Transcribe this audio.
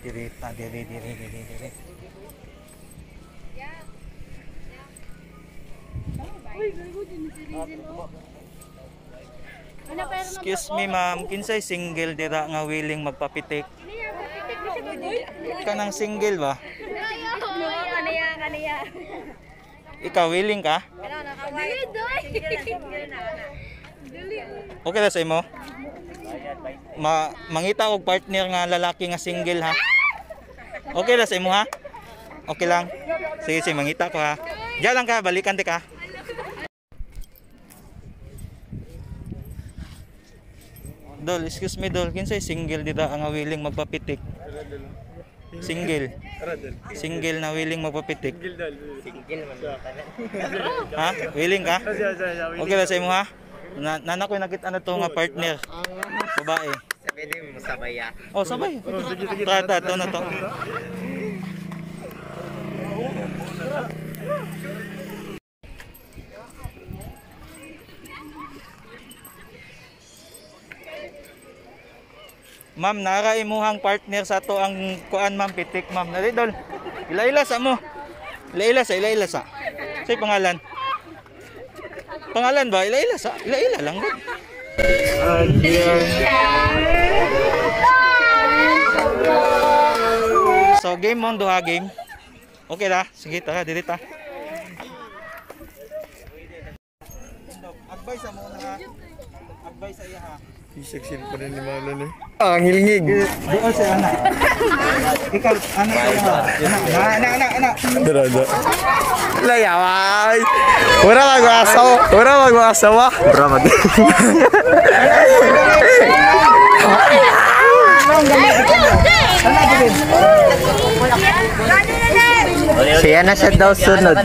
Dirita, diri, diri, diri, diri. Excuse me ma'am, kinsay single dira nga willing magpapitik? Kanang single ba? Kaniya, kaniya. Ikaw willing ka? Okay na sa imo? Ma mangita og partner nga lalaki nga single ha. Okay na sa imo ha? Okay lang. Sige, sige, mangita ko ha. Diyan lang ka, balikan di ka. Dol, excuse me Dol, kinsay single dito ang willing magpapitik? Single. Single na willing magpapitik. Ha? Willing ka? Okay na sa imo ha? Na nana ko nakita na to nga partner. Babae. Din mo sabay ah. Oh, sabay. Trata to na to. Ma'am, nara imuhang partner sa to ang kuan ma'am pitik ma'am. Dali dol. Ila-ila sa mo. Ila-ila sa ila-ila sa. Say pangalan. Pangalan ba? Ila-ila sa. Ila-ila lang gud. So game mo duha game. Okay ra. Sige tara dili ta. Advice mo na ha. Advice sa iya ha. Sexy pa rin ni Marlon eh. Ah, ang hilingig. Doon si anak. Ikaw anak ha. Anak anak anak anak. Darada. Layaway. Wala mag-asawa. Wala mag-asawa. Wala mag Siya na siya daw sunod.